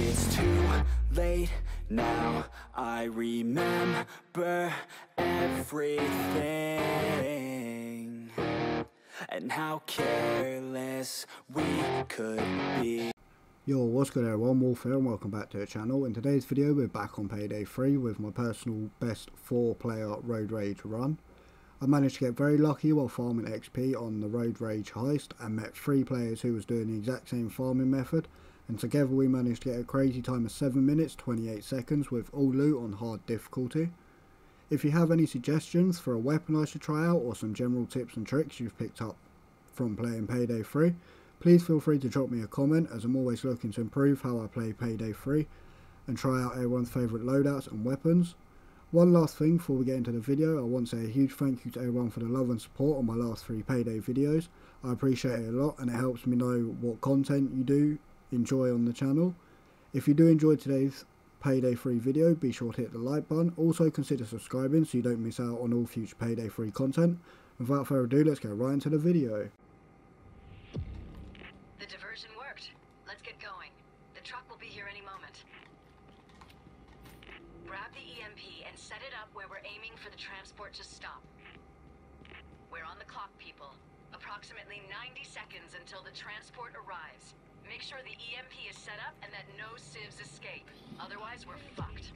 It's too late now. I remember everything and how careless we could be. Yo, what's good everyone, Wolf here and welcome back to the channel. In today's video we're back on Payday 3 with my personal best 4 player Road Rage run. I managed to get very lucky while farming XP on the Road Rage heist and met 3 players who was doing the exact same farming method and together we managed to get a crazy time of 7 minutes 28 seconds with all loot on hard difficulty. If you have any suggestions for a weapon I should try out or some general tips and tricks you've picked up from playing Payday 3, Please feel free to drop me a comment as I'm always looking to improve how I play Payday 3 and try out everyone's favourite loadouts and weapons. One last thing before we get into the video, I want to say a huge thank you to everyone for the love and support on my last three Payday videos. I appreciate it a lot and it helps me know what content you do enjoy on the channel. If you do enjoy today's Payday 3 video, be sure to hit the like button. Also consider subscribing so you don't miss out on all future Payday 3 content. Without further ado, let's get right into the video. The diversion worked. Let's get going. The truck will be here any moment. Grab the EMP and set it up where we're aiming for the transport to stop. We're on the clock, people. Approximately 90 seconds until the transport arrives. Make sure the EMP is set up and that no civs escape. Otherwise, we're fucked.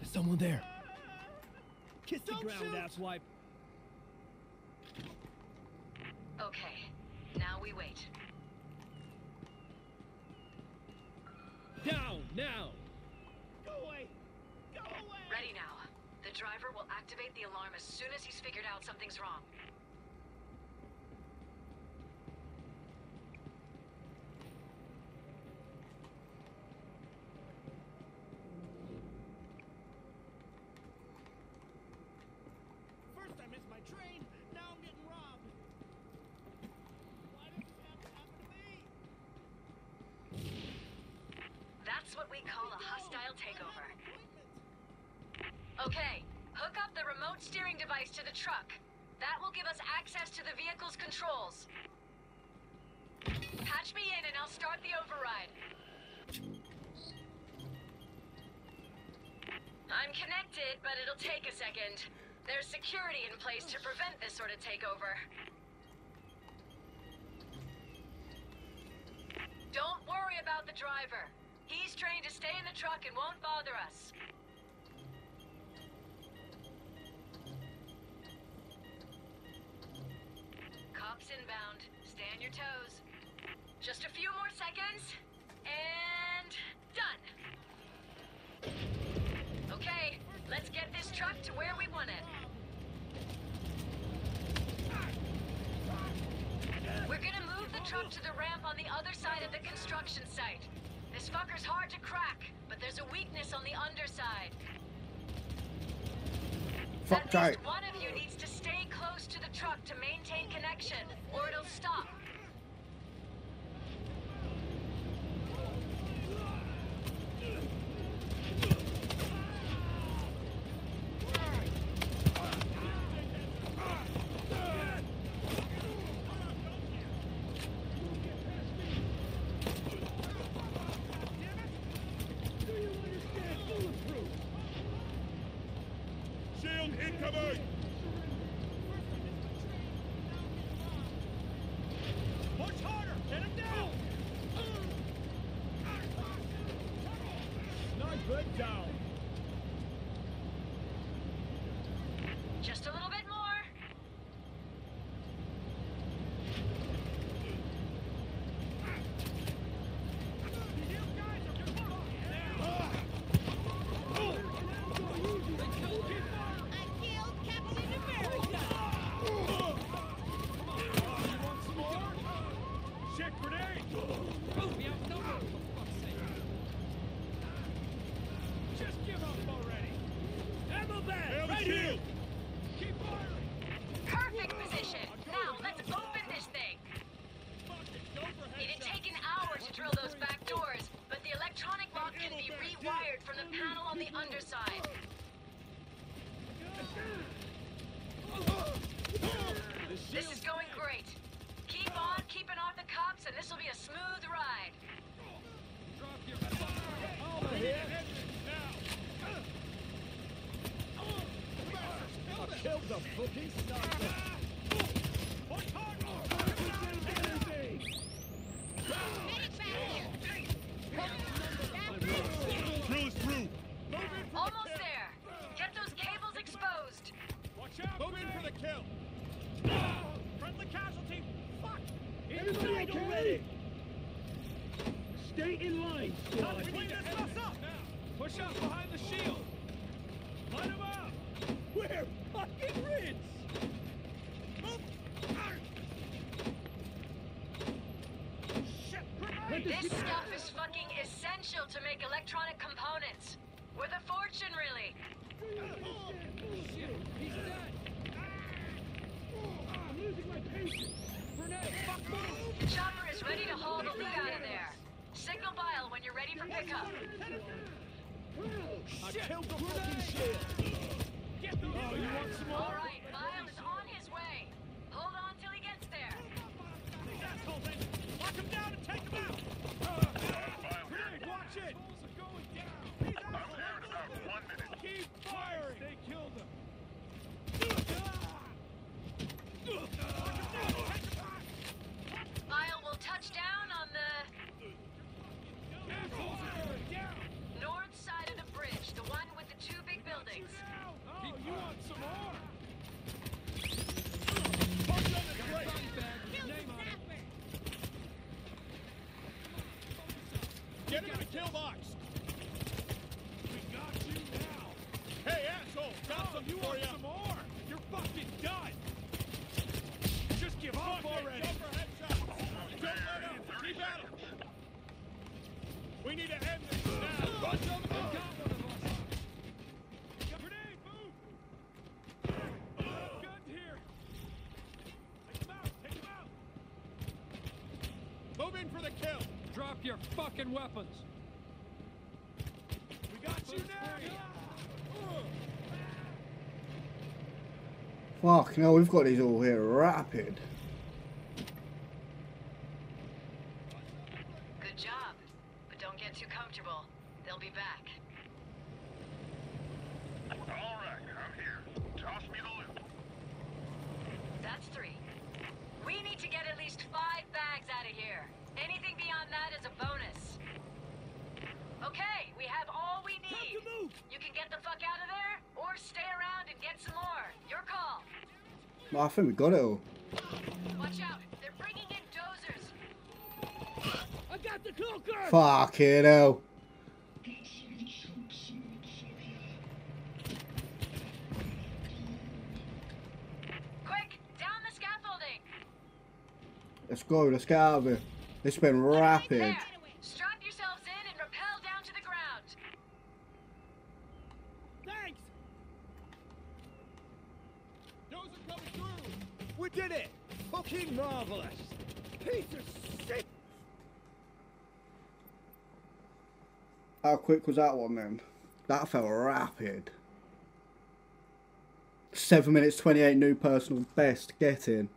There's someone there. Kiss the Don't ground, shoot. asswipe. Down, now! Go away! Go away! Ready now. The driver will activate the alarm as soon as he's figured out something's wrong. That's what we call a hostile takeover. Okay, hook up the remote steering device to the truck. That will give us access to the vehicle's controls. Patch me in and I'll start the override. I'm connected, but it'll take a second. There's security in place to prevent this sort of takeover. Don't worry about the driver. He's trained to stay in the truck and won't bother us. Cops inbound. Stay on your toes. Just a few more seconds. And... done. Okay, let's get this truck to where we want it. We're gonna move the truck to the ramp on the other side of the construction site. This fucker's hard to crack, but there's a weakness on the underside. Fuck At least one of you needs to stay close to the truck to maintain connection, or it'll stop. Stay in line, Time squad. to clean this mess up. Now, push up behind the shield. Line him up. We're fucking rich. Move. Shit. Grenade. This stuff is fucking essential to make electronic components. Worth a fortune, really. Ah, I'm losing my patience. Grenade. Fuck move. The chopper is ready to haul the loot out of there. Signal Bile when you're ready for pickup. I killed the fucking shield. Get the oh, you want some All right, Bile is on his way. Hold on till he gets there. These assholes ain't. Lock him down and take him out. Grenade, watch it. are going down. These assholes. Keep firing. They killed him. Bile will touch down on the Assholes are going down. north side of the bridge, the one with the two big buildings. Oh, you want some more? Punch on the plate. Name on it. Get in the kill box. We got you now. Hey, asshole! Got oh, some you for you. some more? You're fucking done. Just give up already. Go for headshot. Don't let up. Keep at him. We need to end this now. Bunch of them got one of us. Grenade, move! Gun here! Take him out! Take him out! Move in for the kill! Drop your fucking weapons. We got you now! Fuck, no, we've got these all here rapid. Good job. But don't get too comfortable. They'll be back. All right, I'm here. Toss me the loot. That's three. We need to get at least five bags out of here. Anything beyond that is a bonus. Okay, we have all we need. You can get the fuck out of there, or stay around and get some more. Your call. I think we got it all. Watch out. They're bringing in dozers. I got the cloaker. Fucking hell. Quick, down the scaffolding. Let's go, let's get out of here. It's been rapid. Strap yourselves in and rappel down to the ground. Thanks. Those are coming through! We did it. Fucking marvelous. Piece of shit. How quick was that one then? That felt rapid. 7 minutes 28 new personal best. Get in.